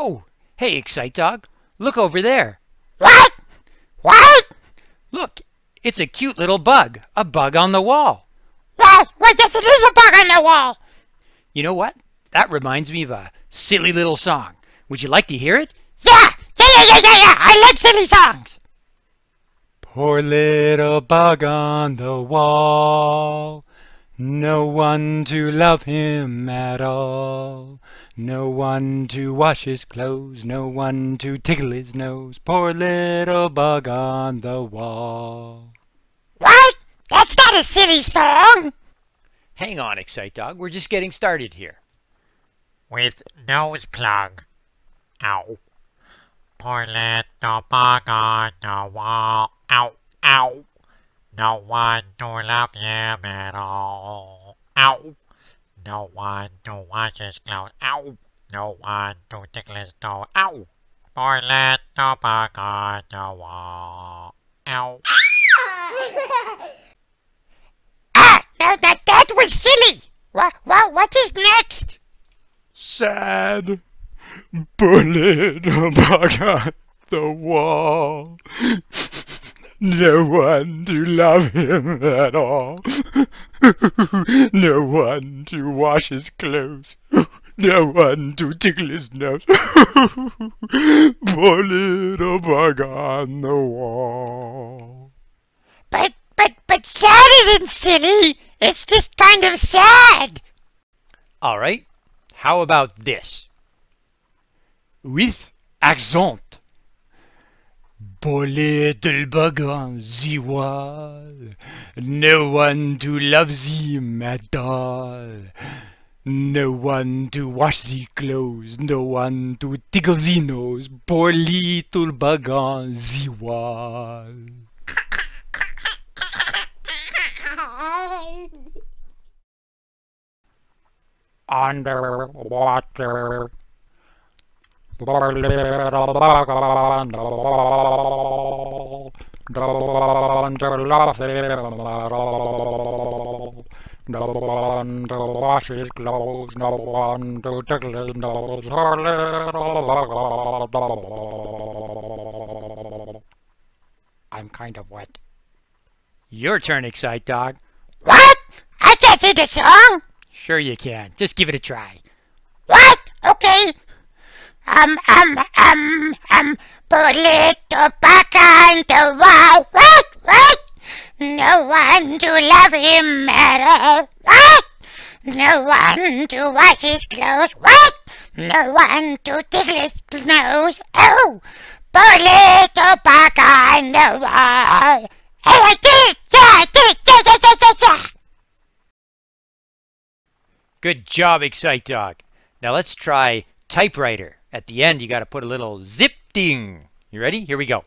Oh, hey, Excite Dog, look over there. What? What? Look, it's a cute little bug, a bug on the wall. Well, well, yes, it is a bug on the wall. You know what? That reminds me of a silly little song. Would you like to hear it? Yeah, yeah, yeah, yeah, yeah, yeah. I like silly songs. Poor little bug on the wall. No one to love him at all. No one to wash his clothes. No one to tickle his nose. Poor little bug on the wall. What? That's not a silly song. Hang on, Excite Dog. We're just getting started here. With nose plug. Ow. Poor little bug on the wall. Ow, ow. No one to love him at all. Ow. No one to wash his clothes. Ow. No one to tickle his toe. Ow. Poor little bug on the wall. Ow. Ah, no, that, that was silly. What, what, what is next? Sad. Poor little bug on the wall. No one to love him at all. No one to wash his clothes. No one to tickle his nose. Poor little bug on the wall. But, but, but sad isn't silly. It's just kind of sad. All right. How about this? With accent. Poor little bug on the wall. No one to love him at all. No one to wash the clothes. No one to tickle the nose. Poor little bug on the wall. Underwater. No one to wash his clothes, no one to tickle his nose. Poor little. I'm kind of wet. Your turn, Excite Dog. What? I can't sing the song. Sure you can. Just give it a try. What? Okay. Um, um, um, um, little bug on the wall. What? What? No one to love him at all. What? No one to wash his clothes. What? No one to tickle his nose. Oh, little bug on the wall. Hey, I did it! Yeah, I did it! Yeah, yeah, yeah, yeah, yeah! Good job, Excite Dog. Now let's try typewriter. At the end, you got to put a little zip ding. You ready? Here we go.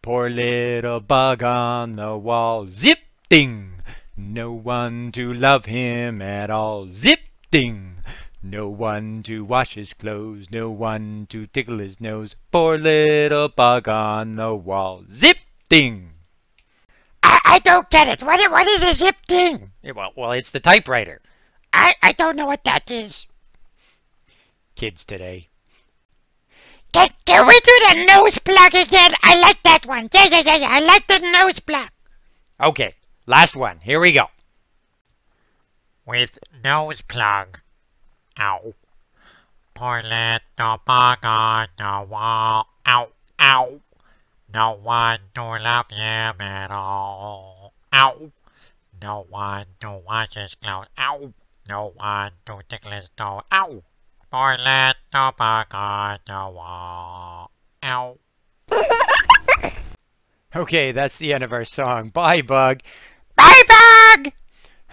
Poor little bug on the wall. Zip ding. No one to love him at all. Zip ding. No one to wash his clothes. No one to tickle his nose. Poor little bug on the wall. Zip ding. I, I don't get it. What, what is a zip thing? Yeah, well, well, it's the typewriter. I, I don't know what that is. Kids today. Can, can we do the nose plug again? I like that one. Yeah, yeah, yeah, yeah. I like the nose plug. Okay, last one. Here we go. With nose plug. Ow. Poor little bug on the wall. Ow, ow. No one to love him at all. Ow. No one to wash his clothes. Ow. No one to tickle his toe. Ow. Poor little bug on the wall. Ow. Okay, that's the end of our song. Bye, Bug. Bye, bug.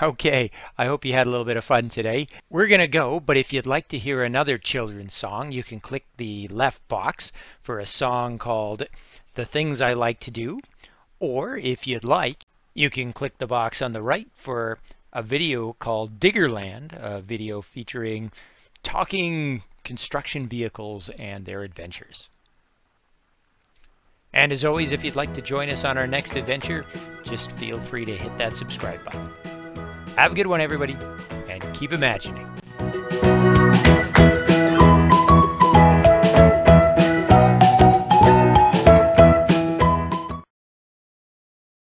Okay, I hope you had a little bit of fun today. We're going to go, but if you'd like to hear another children's song, you can click the left box for a song called The Things I Like to Do. Or if you'd like, you can click the box on the right for a video called Diggerland, a video featuring talking construction vehicles and their adventures. And as always, if you'd like to join us on our next adventure, just feel free to hit that subscribe button. Have a good one, everybody, and keep imagining.